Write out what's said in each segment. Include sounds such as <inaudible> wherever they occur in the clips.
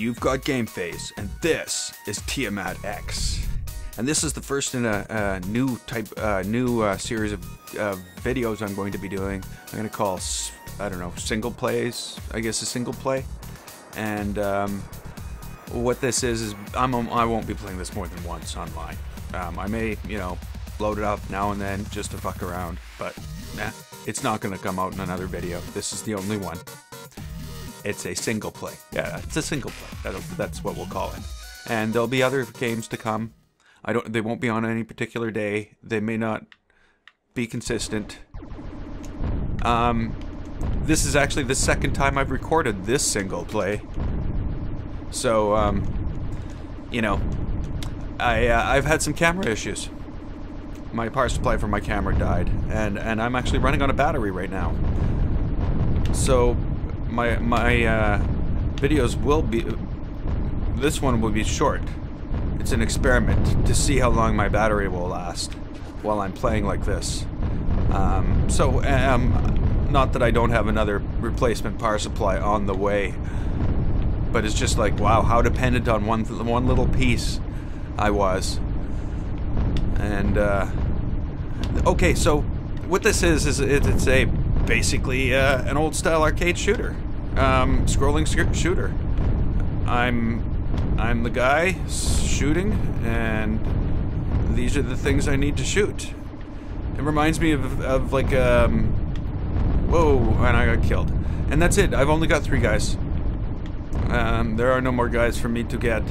You've got Game Face, and this is Tiamat X. And this is the first in a, a new type, uh, new uh, series of uh, videos I'm going to be doing. I'm going to call, I don't know, single plays. I guess a single play. And um, what this is is I'm I won't be playing this more than once online. Um, I may, you know, load it up now and then just to fuck around, but nah, it's not going to come out in another video. This is the only one. It's a single play. Yeah, it's a single play. That'll, that's what we'll call it. And there'll be other games to come. I don't. They won't be on any particular day. They may not be consistent. Um, this is actually the second time I've recorded this single play. So, um, you know, I uh, I've had some camera issues. My power supply for my camera died, and and I'm actually running on a battery right now. So, my my uh, videos will be. This one will be short. It's an experiment to see how long my battery will last while I'm playing like this. Um, so, um, not that I don't have another replacement power supply on the way, but it's just like, wow, how dependent on one one little piece I was. And uh, okay, so what this is is it's a basically uh, an old style arcade shooter, um, scrolling sh- shooter. I'm I'm the guy shooting, and these are the things I need to shoot. It reminds me of, of like um, whoa, and I got killed, and that's it. I've only got three guys. Um, there are no more guys for me to get,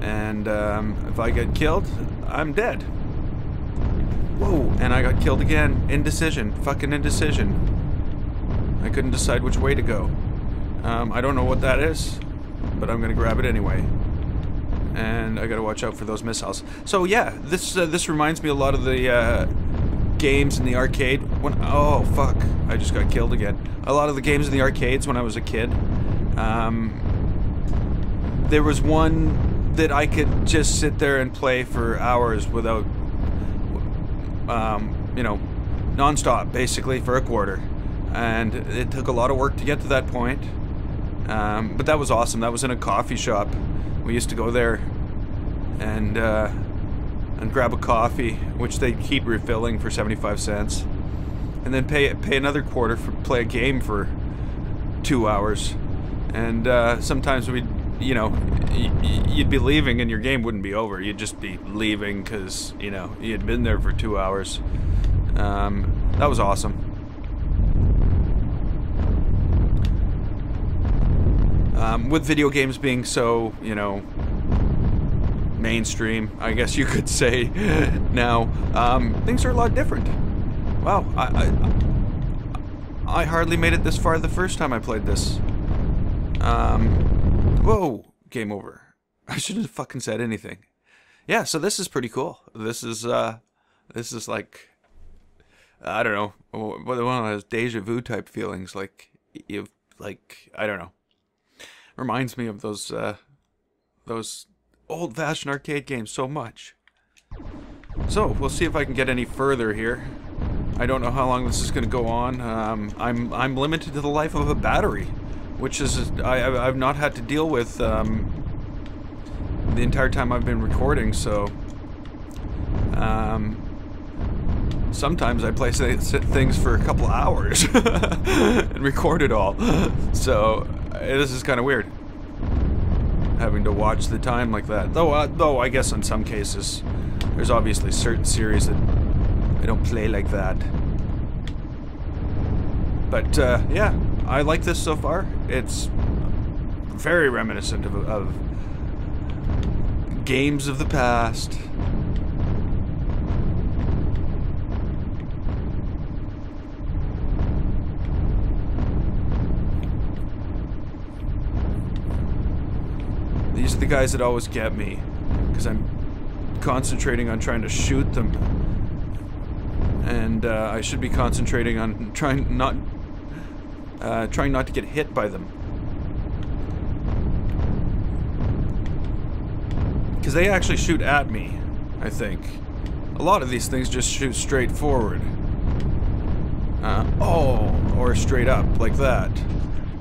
and um, if I get killed, I'm dead. Whoa, and I got killed again. Indecision. Fucking indecision. I couldn't decide which way to go. Um, I don't know what that is, but I'm gonna grab it anyway. And I gotta watch out for those missiles. So yeah, this uh, this reminds me a lot of the uh, games in the arcade. When oh fuck, I just got killed again. A lot of the games in the arcades when I was a kid. Um, there was one that I could just sit there and play for hours without um, you know, nonstop, basically for a quarter, and it took a lot of work to get to that point. Um, but that was awesome. That was in a coffee shop. We used to go there and uh, and grab a coffee, which they keep refilling for seventy-five cents, and then pay pay another quarter for play a game for two hours. And uh, sometimes we'd you know, you'd be leaving and your game wouldn't be over. You'd just be leaving because, you know, you had been there for two hours. Um, that was awesome. Um, with video games being so, you know, mainstream, I guess you could say <laughs> now, um, things are a lot different. Wow, I, I, I hardly made it this far the first time I played this. Um, Whoa! Game over. <laughs> I shouldn't have fucking said anything. Yeah, so this is pretty cool. This is uh, this is like, I don't know, one of those deja vu type feelings. Like you, like I don't know. Reminds me of those uh, those old fashioned arcade games so much. So we'll see if I can get any further here. I don't know how long this is going to go on. Um, I'm I'm limited to the life of a battery which is I, I've not had to deal with um, the entire time I've been recording. So um, sometimes I play things for a couple hours <laughs> and record it all. <laughs> So this is kind of weird having to watch the time like that. Though, uh, though I guess in some cases there's obviously certain series that I don't play like that. But uh, yeah. I like this so far. It's very reminiscent of, of games of the past. These are the guys that always get me because I'm concentrating on trying to shoot them. And uh, I should be concentrating on trying not uh, trying not to get hit by them. Because they actually shoot at me, I think. A lot of these things just shoot straight forward. Uh, oh, or straight up, like that.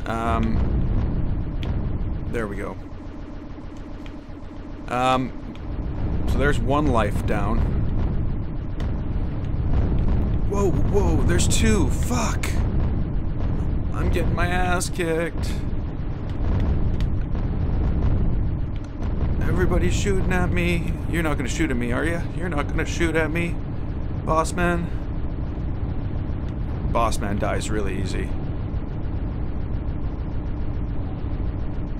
Um, There we go. Um, so there's one life down. Whoa, whoa, there's two. Fuck. I'm getting my ass kicked. Everybody's shooting at me. You're not gonna shoot at me, are you? You're not gonna shoot at me, boss man. Boss man dies really easy.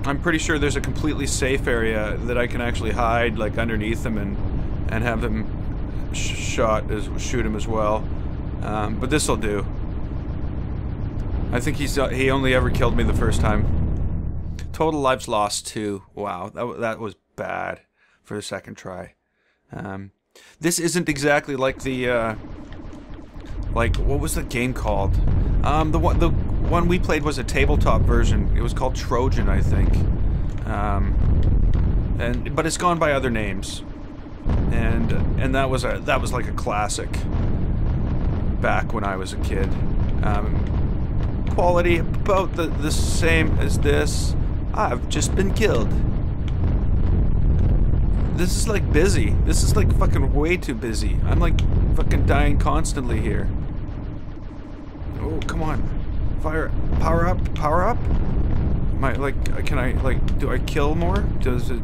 I'm pretty sure there's a completely safe area that I can actually hide, like underneath him, and and have him sh shot as shoot him as well. Um, but this'll do. I think he's uh, he only ever killed me the first time. Total lives lost two. Wow, that that was bad for the second try. Um, this isn't exactly like the, uh, like, what was the game called? Um, the one, the one we played was a tabletop version. It was called Trojan, I think. Um, and, but it's gone by other names. And, and that was a, that was like a classic back when I was a kid. Um, quality about the, the same as this. I've just been killed. This is like busy. This is like fucking way too busy. I'm like fucking dying constantly here. Oh, come on. Fire. Power up. Power up. I like, uh, can I, like, do I kill more? Does it,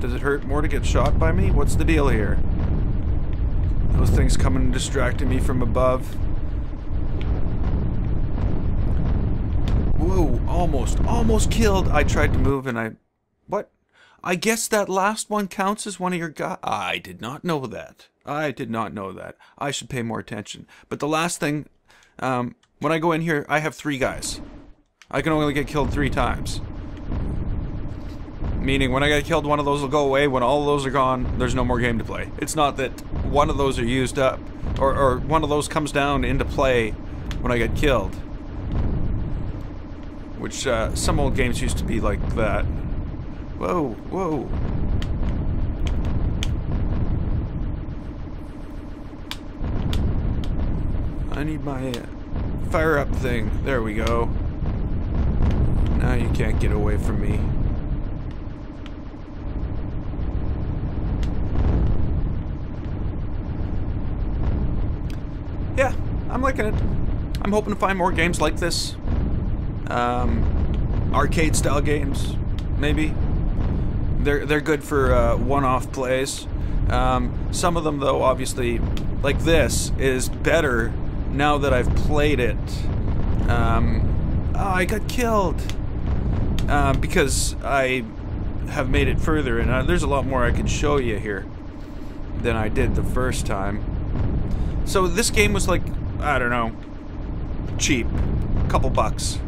does it hurt more to get shot by me? What's the deal here? Those things coming and distracting me from above. Whoa, almost, almost killed. I tried to move and I, what? I guess that last one counts as one of your guys. I did not know that. I did not know that. I should pay more attention. But the last thing, um, when I go in here, I have three guys. I can only get killed three times. Meaning, when I get killed, one of those will go away. When all of those are gone, there's no more game to play. It's not that one of those are used up, or, or one of those comes down into play when I get killed. Which, uh, some old games used to be like that. Whoa, whoa. I need my uh, fire up thing. There we go. Now you can't get away from me. Yeah, I'm liking it. I'm hoping to find more games like this. Um, arcade style games, maybe. They're they're good for uh, one-off plays. Um, some of them, though, obviously, like this, is better now that I've played it. Um, oh, I got killed uh, because I have made it further, and uh, there's a lot more I can show you here than I did the first time. So this game was like, I don't know, cheap, couple bucks.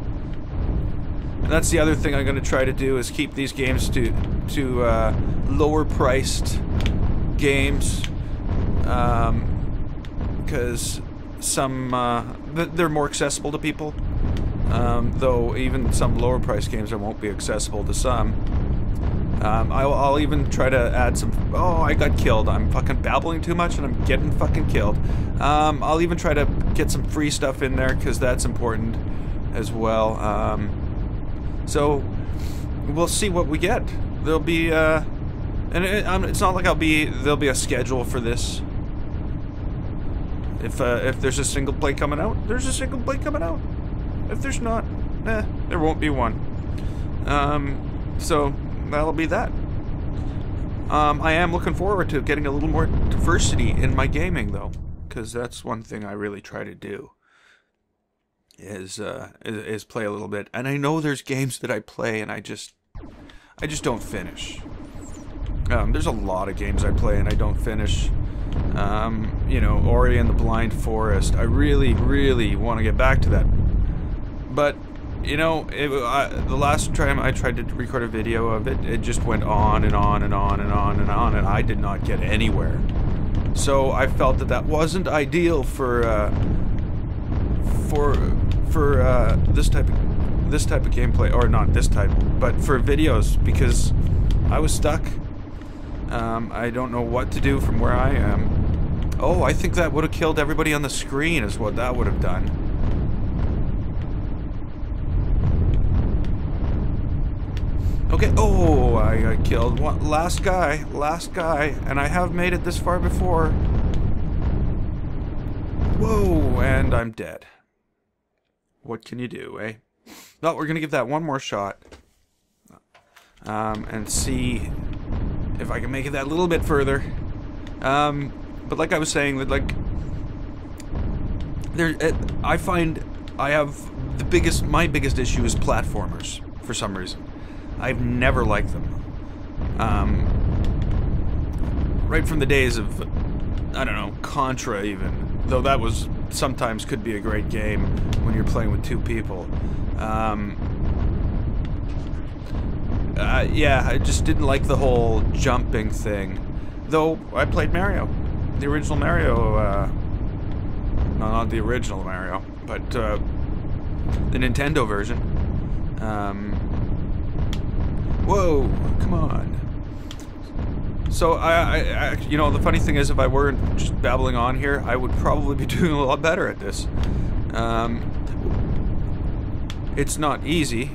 And that's the other thing I'm going to try to do is keep these games to to uh, lower priced games because um, some uh, they're more accessible to people. Um, though even some lower priced games I won't be accessible to some. Um, I'll, I'll, even try to add some. Oh, I got killed. I'm fucking babbling too much and I'm getting fucking killed. Um, I'll even try to get some free stuff in there because that's important as well. Um, so we'll see what we get. There'll be, uh, and it, it's not like I'll be. There'll be a schedule for this. If uh, if there's a single play coming out, there's a single play coming out. If there's not, eh, there won't be one. Um, so that'll be that. Um, I am looking forward to getting a little more diversity in my gaming, though, because that's one thing I really try to do is, uh, is play a little bit. And I know there's games that I play and I just I just don't finish. Um, there's a lot of games I play and I don't finish. Um, you know, Ori and the Blind Forest. I really, really want to get back to that. But, you know, it, I, the last time I tried to record a video of it, it just went on and on and on and on and on, and I did not get anywhere. So I felt that that wasn't ideal for uh, for for uh, this type of this type of gameplay, or not this type, but for videos because I was stuck. Um, I don't know what to do from where I am. Oh, I think that would have killed everybody on the screen is what that would have done. Okay, oh, I got killed. One, last guy, last guy, and I have made it this far before. Whoa, and I'm dead. What can you do, eh? Well, we're gonna give that one more shot. Um, and see if I can make it that little bit further. Um, but like I was saying, that like there, it, I find I have the biggest, my biggest issue is platformers for some reason. I've never liked them. Um, right from the days of, I don't know, Contra even, though that was sometimes could be a great game when you're playing with two people. Um, uh, yeah, I just didn't like the whole jumping thing. Though I played Mario, the original Mario. Uh, no, not the original Mario, but uh, the Nintendo version. Um, whoa, come on. So I, I, I, you know, the funny thing is, if I weren't just babbling on here, I would probably be <laughs> doing a lot better at this. Um, it's not easy,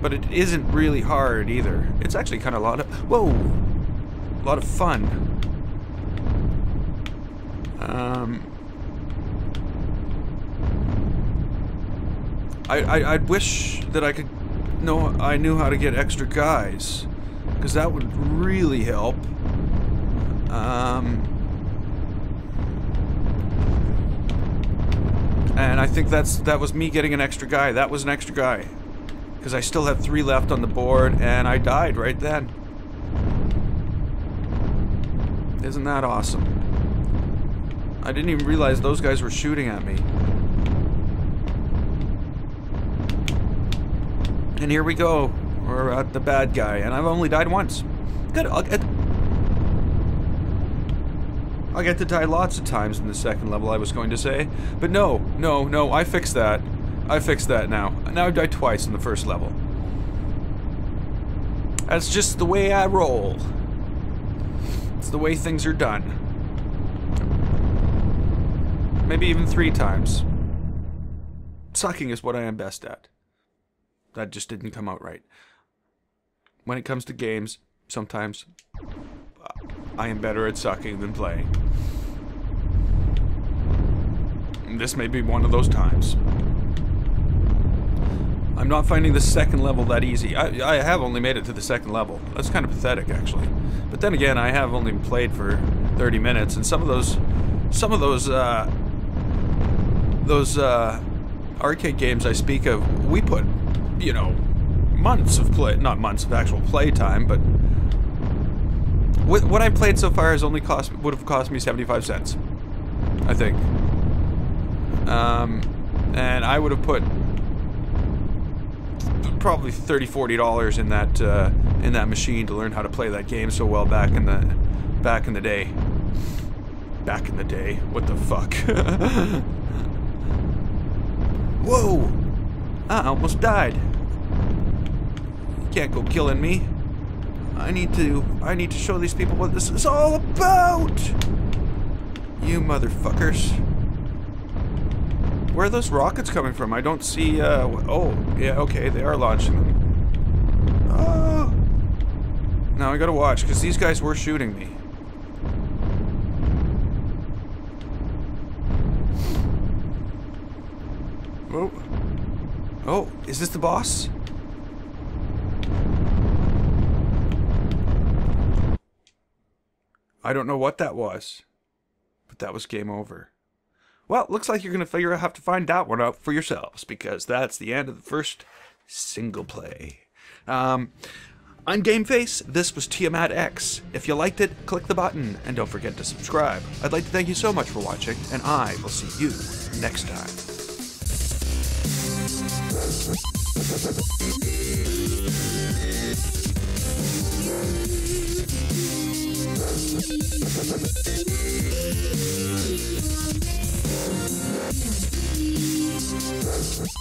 but it isn't really hard either. It's actually kind of a lot of whoa, a lot of fun. Um, I, I I wish that I could know I knew how to get extra guys, because that would really help. Um. And I think that's that was me getting an extra guy. That was an extra guy. Because I still have three left on the board, and I died right then. Isn't that awesome? I didn't even realize those guys were shooting at me. And here we go. We're at the bad guy, and I've only died once. Good. I'll get, to die lots of times in the second level, I was going to say. But no, no, no, I fixed that. I fixed that now. Now I've died twice in the first level. That's just the way I roll. It's the way things are done. Maybe even three times. Sucking is what I am best at. That just didn't come out right. When it comes to games, sometimes I am better at sucking than playing. This may be one of those times. I'm not finding the second level that easy. I, I have only made it to the second level. That's kind of pathetic, actually. But then again, I have only played for 30 minutes, and some of those, some of those, uh, those, uh, arcade games I speak of, we put, you know, months of play, not months of actual play time, but what I've played so far has only cost, would have cost me 75 cents. I think. Um, and I would have put probably 30 40 dollars in that uh, in that machine to learn how to play that game so well back in the back in the day. Back in the day? What the fuck? <laughs> Whoa! I almost died. You can't go killing me I need to I need to show these people what this is all about you motherfuckers where are those rockets coming from? I don't see, uh, oh, yeah, okay, they are launching them. Oh! Now I gotta watch, because these guys were shooting me. Oh. Oh, is this the boss? I don't know what that was, but that was game over. Well, looks like you're going to figure out have to find that one out for yourselves because that's the end of the first single play. Um, I'm GameFace. This was Tiamat X. If you liked it, click the button and don't forget to subscribe. I'd like to thank you so much for watching, and I will see you next time. Keep on making me feel